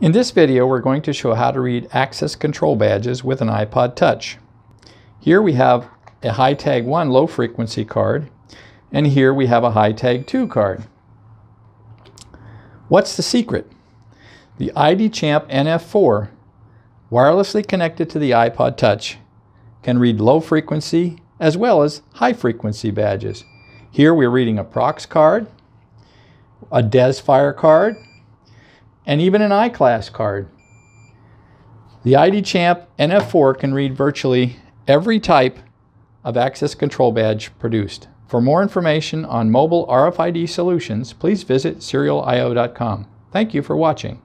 In this video, we're going to show how to read access control badges with an iPod Touch. Here we have a HiTag 1 low frequency card, and here we have a HiTag 2 card. What's the secret? The ID Champ NF4, wirelessly connected to the iPod Touch, can read low frequency as well as high frequency badges. Here we're reading a Prox card, a DesFire card, and even an iClass card. The ID Champ NF4 can read virtually every type of access control badge produced. For more information on mobile RFID solutions, please visit serialio.com. Thank you for watching.